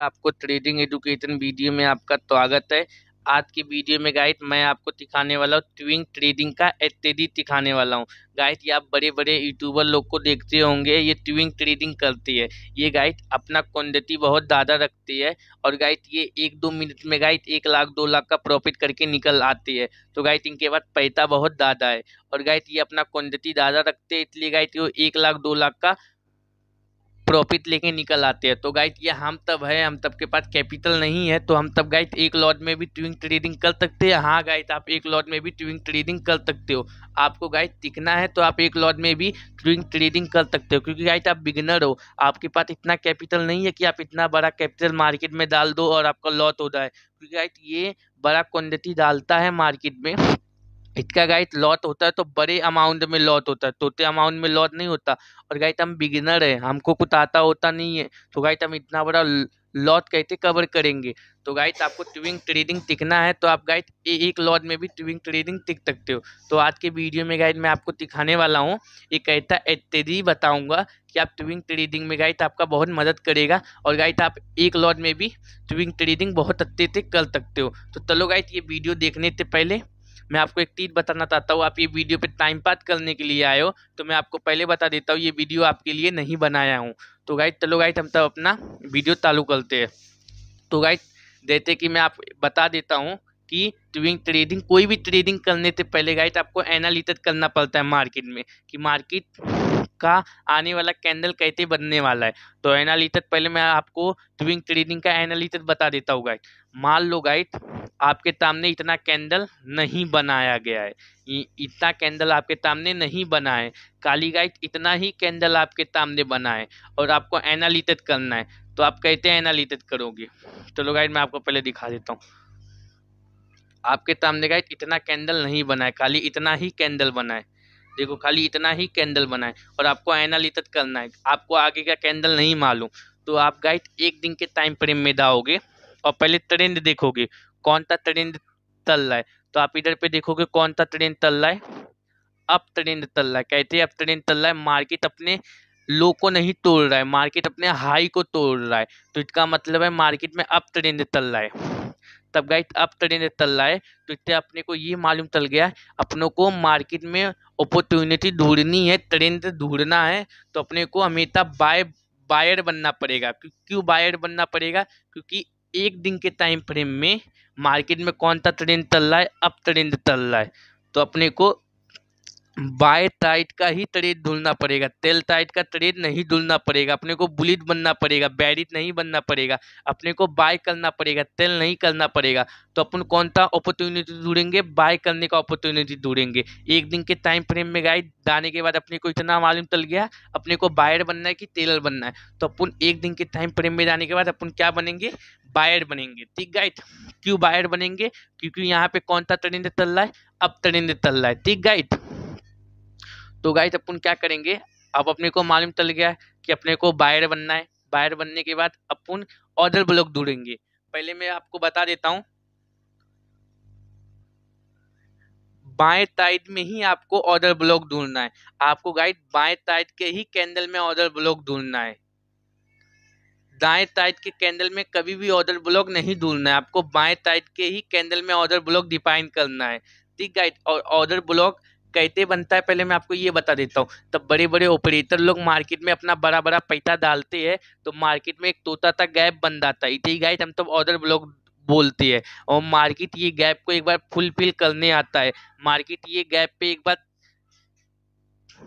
आपको trading education video में आपका स्वागत है। आज की वीडियो में गाइड मैं आपको दिखाने वाला हूँ ट्विंग ट्रेडिंग का इत्यादि दिखाने वाला हूँ। गाइड ये आप बड़े बड़े यूट्यूबर लोग को देखते होंगे, ये ट्विंग ट्रेडिंग करती है। ये गाइड अपना क्वान्टिटी बहुत ज़्यादा रखती है और गाइड ये एक दो मिनट में गाइड एक लाख, दो लाख का प्रॉफिट करके निकल आती है। तो गाइड इनके पास पैसा बहुत ज़्यादा है और गाइड ये अपना क्वान्टिटी ज़्यादा रखते हैं, इसलिए गाइड वो एक लाख, दो लाख का प्रॉफिट लेके निकल आते हैं। तो गाइड ये हम तब है, हम तब के पास कैपिटल नहीं है। तो हम तब गाइड एक लॉट में भी ट्विंग ट्रेडिंग कर सकते हैं। हाँ गाइड आप एक लॉट में भी ट्विंग ट्रेडिंग कर सकते हो। आपको गाइड टिकना है तो आप एक लॉट में भी ट्विंग ट्रेडिंग कर सकते हो। क्योंकि गाइड आप बिगनर हो। आपके पास इतना कैपिटल नहीं है कि आप इतना बड़ा कैपिटल मार्केट में डाल दो और आपका लॉट हो जाए। क्योंकि गाइड ये बड़ा क्वान्टिटी डालता है मार्केट में। इसका गाइड लॉट होता है तो बड़े अमाउंट में लॉट होता है छोटे अमाउंट में लॉट नहीं होता। और गाइड हम बिगिनर है, हमको कुछ आता होता नहीं है। तो गाइड हम इतना बड़ा लॉट कैसे कवर करेंगे? तो गाइड आपको ट्विंग ट्रेडिंग टिकना है तो आप गाइड एक लॉट में भी ट्विंग ट्रेडिंग टिक सकते हो। तो आज के वीडियो में गाइड मैं आपको दिखाने वाला हूँ, एक ऐसा इत्यादि बताऊँगा कि आप ट्विंग ट्रेडिंग में गाइड आपका बहुत मदद करेगा और गाइड आप एक लॉट में भी ट्विंग ट्रेडिंग बहुत अच्छे से कर सकते हो। तो चलो गाइड ये वीडियो देखने से पहले मैं आपको एक चीज़ बताना चाहता हूँ, आप ये वीडियो पे टाइम पास करने के लिए आए हो तो मैं आपको पहले बता देता हूँ, ये वीडियो आपके लिए नहीं बनाया हूँ। तो गाइड चलो गाइड हम तब अपना वीडियो चालू करते हैं। तो गाइड देते कि मैं आप बता देता हूँ कि ट्विंग ट्रेडिंग कोई भी ट्रेडिंग करने से पहले गाइड आपको एनालिसिस करना पड़ता है मार्केट में, कि मार्केट का आने वाला कैंडल कैसे बनने वाला है? तो एनालिसिस पहले मैं आपको ट्विंग ट्रेडिंग का एनालिसिस बता देता हूँ गाइड मान लो गाइड आपके सामने इतना कैंडल नहीं बनाया गया है। इतना कैंडल आपके सामने नहीं बना है। काली गाइड इतना ही कैंडल आपके सामने बना है और आपको एनालिसिस करना है। तो आप कहते हैं एनालिसिस करोगे? चलो गाइड मैं आपको पहले दिखा देता हूँ। आपके सामने गाइड इतना कैंडल नहीं बना है। खाली इतना ही कैंडल बना है। देखो, खाली इतना ही कैंडल बनाए और आपको एनालिसिस करना है। आपको आगे का कैंडल नहीं मालूम। तो आप गाइड एक दिन के टाइम फ्रेम में दाओगे और पहले ट्रेंड देखोगे, कौन सा ट्रेंड तल रहा है। तो आप इधर पे देखोगे, कौन सा ट्रेंड तल रहा है। अब ट्रेंड तल रहा है। कहते हैं अब ट्रेंड तल रहा है। मार्केट अपने लो को नहीं तोड़ रहा है। मार्केट अपने हाई को तोड़ रहा है। तो इसका मतलब है मार्केट में अब ट्रेंड तल रहा है। तब गाइस, अब ट्रेंड चल रहा है तो इससे अपने को ये मालूम चल गया, अपनों को मार्केट में अपॉर्चुनिटी ढूंढनी है ट्रेंड ढूंढना है तो अपने को हमेशा बाय बायर बनना पड़ेगा। क्यों बायर बनना पड़ेगा? क्योंकि एक दिन के टाइम फ्रेम में मार्केट में कौन सा ट्रेंड चल रहा है अब ट्रेंड चल रहा है तो अपने को बाय टाइट का ही ट्रेड ढूंढना पड़ेगा तेल टाइट का ट्रेड नहीं ढूंढना पड़ेगा, अपने को बुलिट बनना पड़ेगा बैरिट नहीं बनना पड़ेगा, अपने को बाय करना पड़ेगा तेल नहीं करना पड़ेगा तो अपन कौन सा अपॉर्चुनिटी ढूंढेंगे? बाय करने का अपॉर्चुनिटी ढूंढेंगे। एक दिन के टाइम फ्रेम में गाइड दाने के बाद अपने को इतना मालूम चल गया, अपने को बायर बनना है कि टेलर बनना है तो अपन एक दिन के टाइम फ्रेम में जाने के बाद अपन क्या बनेंगे? बायर बनेंगे, ठीक गाइड क्यों बायर बनेंगे? क्योंकि यहाँ पे कौन सा ट्रेंड चल रहा है? अब ट्रेंड चल रहा है, ठीक गाइड तो गाइस अपन क्या करेंगे? अब अपने को मालूम चल गया कि अपने को बायर बनना है। बायर बनने के बाद अपन ऑर्डर ब्लॉक ढूंढेंगे। पहले मैं आपको बता देता हूँ। बाएँ साइड में ही आपको ऑर्डर ब्लॉक ढूंढना है। आपको गाइड बाएँ साइड के ही कैंडल में ऑर्डर ब्लॉक ढूंढना है। दाएँ साइड के कैंडल में कभी भी ऑर्डर ब्लॉक नहीं ढूंढना है। आपको बाएँ साइड के ही कैंडल में ऑर्डर ब्लॉक डिफाइन करना है। ठीक गाइड और ऑर्डर ब्लॉक कैसे बनता है पहले मैं आपको ये बता देता हूँ। तब बड़े बड़े ऑपरेटर लोग मार्केट में अपना बड़ा बड़ा पैसा डालते हैं तो मार्केट में एक तोता सा गैप बन जाता है। इतनी गाइड हम तो ऑर्डर ब्लॉक बोलते हैं और मार्केट ये गैप को एक बार फुलफिल करने आता है। मार्केट ये गैप पे एक बार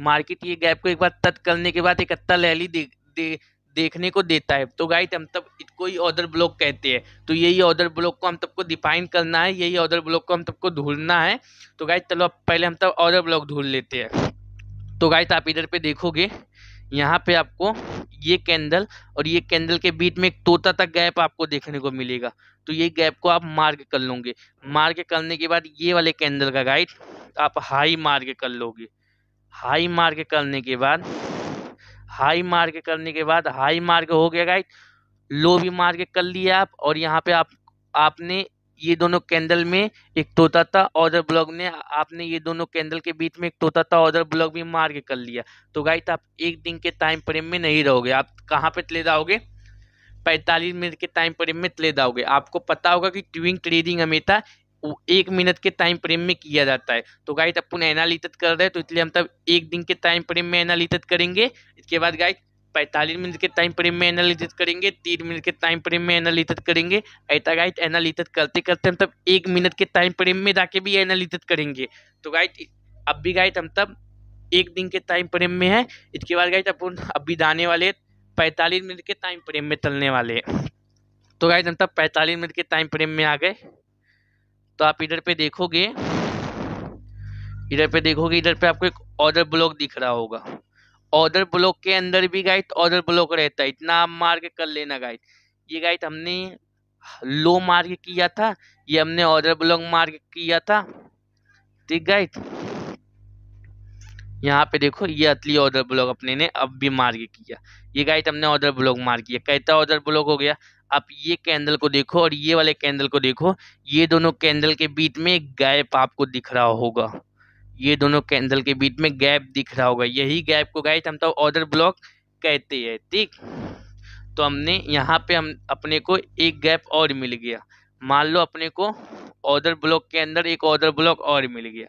मार्केट ये गैप को एक बार तट करने के बाद एक अत्ता लैली दे, दे देखने को देता है। तो गाइड हम तब इसको ही ऑर्डर ब्लॉक कहते हैं। तो यही ऑर्डर ब्लॉक को हम सबको डिफाइन करना है, यही ऑर्डर ब्लॉक को हम सबको ढूंढना है। तो गाइड चलो अब पहले हम तब ऑर्डर ब्लॉक ढूंढ लेते हैं। तो गाइड आप इधर पे देखोगे, यहाँ पे आपको ये कैंडल और ये कैंडल के बीच में एक तोता तक गैप आपको देखने को मिलेगा। तो ये गैप को आप मार्क कर लोगे। मार्क करने के बाद ये वाले कैंडल का गाइड आप हाई मार्क कर लोगे। हाई मार्क करने के बाद हाई मार्क करने के बाद हाई मार्क हो गया गाइड लो भी मार्क कर लिया आप और यहाँ पे आप, आपने ये दोनों कैंडल में एक तोता था ऑर्डर ब्लॉक ने आपने ये दोनों कैंडल के बीच में एक तोता था ऑर्डर ब्लॉक भी मार के कर लिया। तो गाइड आप एक दिन के टाइम फ्रेम में नहीं रहोगे। आप कहाँ पे चले जाओगे पैंतालीस मिनट के टाइम फ्रेम में ले जाओगे आपको पता होगा कि ट्विंग ट्रेडिंग हमेशा एक मिनट के टाइम फ्रेम में किया जाता है। तो गाइड अपन एनालिसिस कर रहे हैं तो इसलिए हम तब एक दिन के टाइम फ्रेम में एनालिसिस करेंगे। इसके बाद गाइड पैंतालीस मिनट के टाइम फ्रेम में एनालिसिस करेंगे तीन मिनट के टाइम फ्रेम में एनालिसिस करेंगे। ऐसा गाइड एनालिसिस करते करते हम तब एक मिनट के टाइम फ्रेम में जाके भी एनालिसिस करेंगे। तो गाइड अब भी गाइड हम तब एक दिन के टाइम फ्रेम में है। इसके बाद गाइड अपन अभी जाने वाले पैंतालीस मिनट के टाइम फ्रेम में चलने वाले तो गाइड हम तब पैंतालीस मिनट के टाइम फ्रेम में आ गए। तो आप इधर पे देखोगे, इधर पे देखोगे, इधर पे आपको एक ऑर्डर ब्लॉक दिख रहा होगा। ऑर्डर ब्लॉक के अंदर भी गाइड ऑर्डर ब्लॉक रहता है। इतना आप मार्क कर लेना गाइड ये गाइड हमने लो मार्क किया था, ये हमने ऑर्डर ब्लॉक मार्क किया था। ठीक गाइड यहाँ पे देखो, ये असली ऑर्डर ब्लॉक अपने ने अब भी मार्क किया। ये गाइड हमने ऑर्डर ब्लॉक मार्क किया। कहता ऑर्डर ब्लॉक हो गया? आप ये कैंडल को देखो और ये वाले कैंडल को देखो, ये दोनों कैंडल के बीच में गैप आपको दिख रहा होगा। ये दोनों कैंडल के बीच में गैप दिख रहा होगा। यही गैप को गाइस हम तो ऑर्डर ब्लॉक कहते हैं, ठीक? तो हमने यहाँ पे हम अपने को एक गैप और मिल गया। मान लो अपने को ऑर्डर ब्लॉक के अंदर एक ऑर्डर ब्लॉक और मिल गया।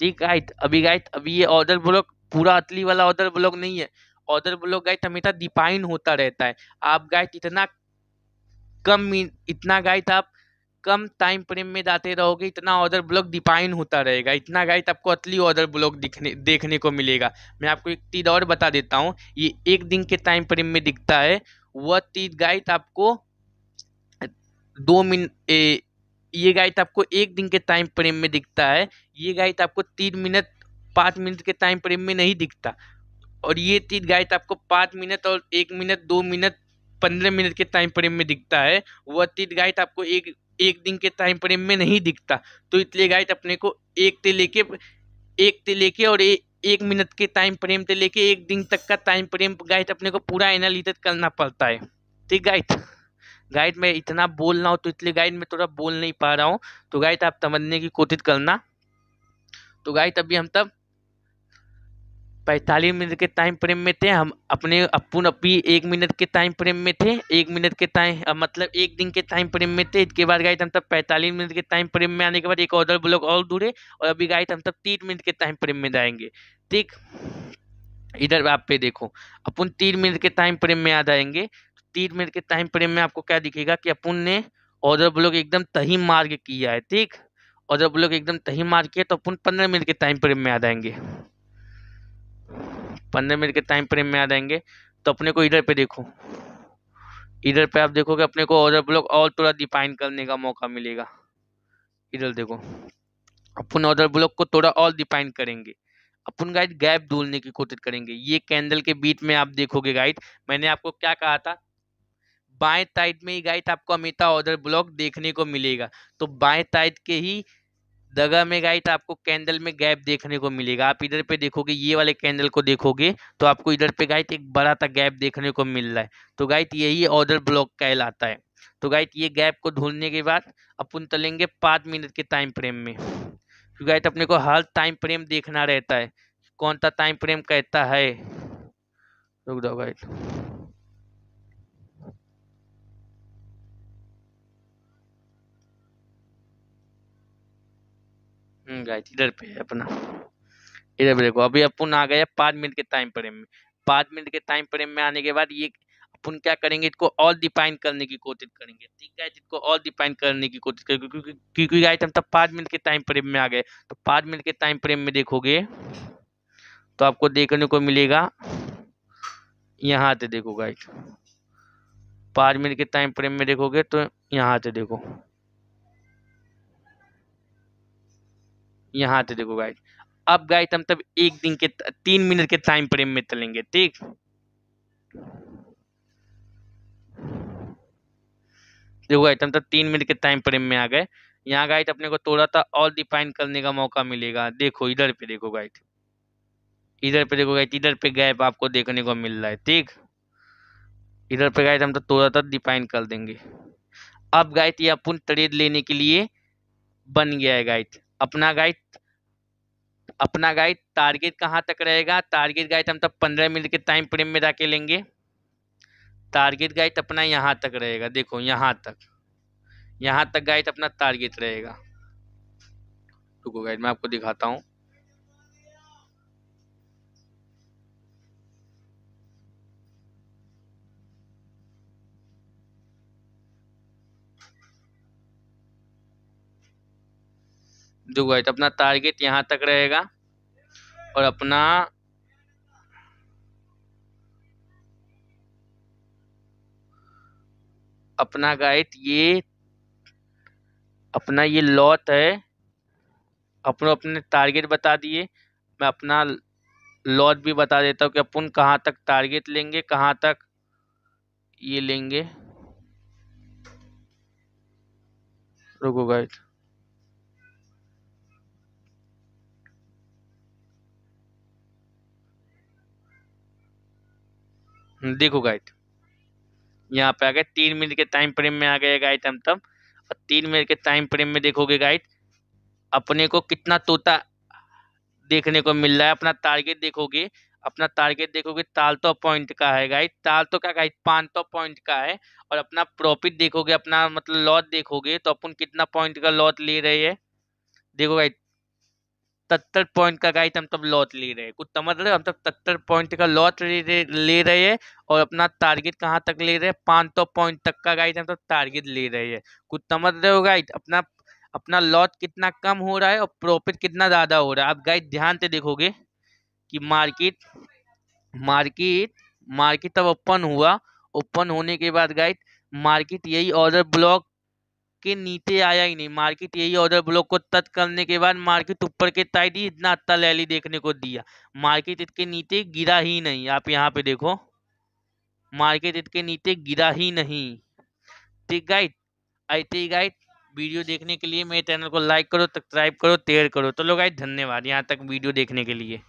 ठीक गाइट अभी गाइट अभी ये ऑर्डर ब्लॉक पूरा अतली वाला ऑर्डर ब्लॉक नहीं है। ऑर्डर ब्लॉक गाइट हमेशा डिफाइन होता रहता है। आप गाइट इतना कम इतना गाइड आप कम टाइम फ्रेम में जाते रहोगे, इतना ऑर्डर ब्लॉक डिफाइन होता रहेगा। इतना गाइड आपको असली ऑर्डर ब्लॉक दिखने, देखने को मिलेगा। मैं आपको एक चीज़ और बता देता हूँ, ये एक दिन के टाइम फ्रेम में दिखता है, वह चीज़ गाइड आपको दो मिनट ये गाइड आपको एक दिन के टाइम फ्रेम में दिखता है, ये गाइड आपको तीन मिनट पाँच मिनट के टाइम फ्रेम में नहीं दिखता। और ये चीज़ गाइड आपको पाँच मिनट और एक मिनट दो मिनट पंद्रह मिनट के टाइम फ्रेम में दिखता है। वह तीन गाइड आपको एक एक दिन के टाइम फ्रेम में नहीं दिखता। तो इसलिए गाइड अपने को एक से लेके एक से लेके और ए, एक मिनट के टाइम फ्रेम से लेके एक दिन तक का टाइम फ्रेम गाइड अपने को पूरा एनालिसिस करना पड़ता है। ठीक गाइड गाइड मैं इतना बोल रहा हूँ तो इसलिए गाइड में थोड़ा बोल नहीं पा रहा हूँ। तो गाइड आप समझने की कोशिश करना। तो गाइड अभी हम तब पैंतालीस मिनट के टाइम फ्रेम में थे, हम अपने अपन अभी एक मिनट के टाइम फ्रेम में थे, एक मिनट के टाइम मतलब एक दिन के टाइम फ्रेम में थे। इसके बाद गाइड हम तब पैंतालीस मिनट के टाइम फ्रेम में आने के बाद एक ऑर्डर ब्लॉक और दूरे और अभी गाइड हम तब तीन मिनट के टाइम फ्रेम में जाएँगे। ठीक? इधर आप पे देखो, अपन तीन मिनट के टाइम फ्रेम में आ जाएँगे। तीन मिनट के टाइम फ्रेम में आपको क्या दिखेगा कि अपन ने ऑर्डर ब्लॉक एकदम तही मार्ग किया है, ठीक? ऑर्डर ब्लॉक एकदम तही मार्ग किया तो अपन पंद्रह मिनट के टाइम फ्रेम में आ जाएँगे। पंद्रह मिनट के टाइम फ्रेम में आ जाएँगे तो अपने को इधर पे देखो। इधर पे आप देखोगे अपने को ऑर्डर ब्लॉक और थोड़ा डिफाइन करने का मौका मिलेगा। इधर देखो। अपन ऑर्डर ब्लॉक को थोड़ा और डिफाइन करेंगे। अपन गाइड गैप ढूँढने की कोशिश करेंगे। ये कैंडल के बीच में आप देखोगे गाइड मैंने आपको क्या कहा था? बाएँ साइड में ही गाइड आपको अमिता ऑर्डर ब्लॉक देखने को मिलेगा। तो बाएँ साइड के ही जगह में गाइट आपको कैंडल में गैप देखने को मिलेगा। आप इधर पे देखोगे, ये वाले कैंडल को देखोगे तो आपको इधर पे गाइट एक बड़ा सा गैप देखने को मिल रहा है। तो गाइट यही ऑर्डर ब्लॉक कहलाता है। तो गाइट ये गैप को ढूँढने के बाद अपन चलेंगे पाँच मिनट के टाइम फ्रेम में। क्योंकि गाइट अपने को हर टाइम फ्रेम देखना रहता है। कौन सा टाइम फ्रेम कहता है? रुक जाओ गाइट गाइस इधर पे है अपना। इधर देखो, अभी अपन आ गए पाँच मिनट के टाइम फ्रेम में। पाँच मिनट के टाइम फ्रेम में आने के बाद ये अपन क्या करेंगे, इसको और डिफाइन करने की कोशिश करेंगे। ठीक है, इसको और डिफाइन करने की कोशिश करेंगे, क्योंकि क्योंकि गाइस हम तब पाँच मिनट के टाइम फ्रेम में आ गए। तो पाँच मिनट के टाइम फ्रेम में देखोगे तो आपको देखने को मिलेगा, यहाँ से देखो गाइस पाँच मिनट के टाइम फ्रेम में देखोगे तो यहाँ से देखो। यहाँ से देखो गाइस अब गाइस हम तब एक दिन के तीन मिनट के टाइम फ्रेम में चलेंगे, ठीक? देखो गाइस हम तब तीन मिनट के टाइम फ्रेम में आ गए। यहाँ गाइस अपने को थोड़ा सा और डिफाइन करने का मौका मिलेगा। देखो, इधर पे देखो गाइस इधर पे देखो गाइस इधर पे गैप आपको देखने को मिल रहा है, ठीक? इधर पे गाइस हम तो थोड़ा सा डिफाइन कर देंगे। अब गाइस ये अपन ट्रेड लेने के लिए बन गया है गाइस अपना गाइड अपना गाइड टारगेट कहाँ तक रहेगा? टारगेट गाइड हम तब पंद्रह मिनट के टाइम फ्रेम में जाके लेंगे। टारगेट गाइड अपना यहाँ तक रहेगा। देखो, यहाँ तक। यहाँ तक गाइड अपना टारगेट रहेगा। रुको गाइड मैं आपको दिखाता हूँ। जो गाइड अपना टारगेट यहाँ तक रहेगा और अपना अपना गाइड ये, अपना ये लॉट है। अपन अपने टारगेट बता दिए। मैं अपना लॉट भी बता देता हूँ कि अपन कहाँ तक टारगेट लेंगे, कहाँ तक ये लेंगे। रुको गाइड देखो गाइड यहाँ पे आ गए तीन मिनट के टाइम फ्रेम में आ गए गाइड हम तब। और तीन मिनट के टाइम फ्रेम में देखोगे गाइड अपने को कितना तोता देखने को मिल रहा है, अपना टारगेट देखोगे। अपना टारगेट देखोगे, ताल तो पॉइंट का है गाइड ताल तो क्या गाइड पाँच सौ पॉइंट का है। और अपना प्रॉफिट देखोगे, अपना मतलब लॉट देखोगे तो अपन कितना पॉइंट का लॉट ले रहे हैं। देखो गाइड सत्तर पॉइंट का गाइड हम तब लॉट ले रहे हैं। कुछ समझ रहे हम तब सत्तर पॉइंट का लॉट ले, रहे हैं और अपना टारगेट कहाँ तक ले रहे हैं? पाँच सौ पॉइंट तक का गाइड हम तब टारगेट ले रहे हैं। कुछ समझ रहे हो गाइड अपना अपना लॉट कितना कम हो रहा है और प्रॉफिट कितना ज़्यादा हो रहा है। आप गाइड ध्यान से देखोगे कि मार्केट मार्केट मार्केट तब ओपन हुआ। ओपन होने के बाद गाइड मार्केट यही ऑर्डर ब्लॉक के नीचे आया ही नहीं। मार्केट यही ऑर्डर ब्लॉक को टच करने के बाद मार्केट ऊपर के साइड ही इतना अच्छा रैली देखने को दिया। मार्केट इसके नीचे गिरा ही नहीं। आप यहाँ पे देखो। मार्केट इसके नीचे गिरा ही नहीं। ठीक गाइड ऐसे ही गाइड वीडियो देखने के लिए मेरे चैनल को लाइक करो सब्सक्राइब करो शेयर करो। तो लोग गाइड धन्यवाद। यहाँ तक वीडियो देखने के लिए।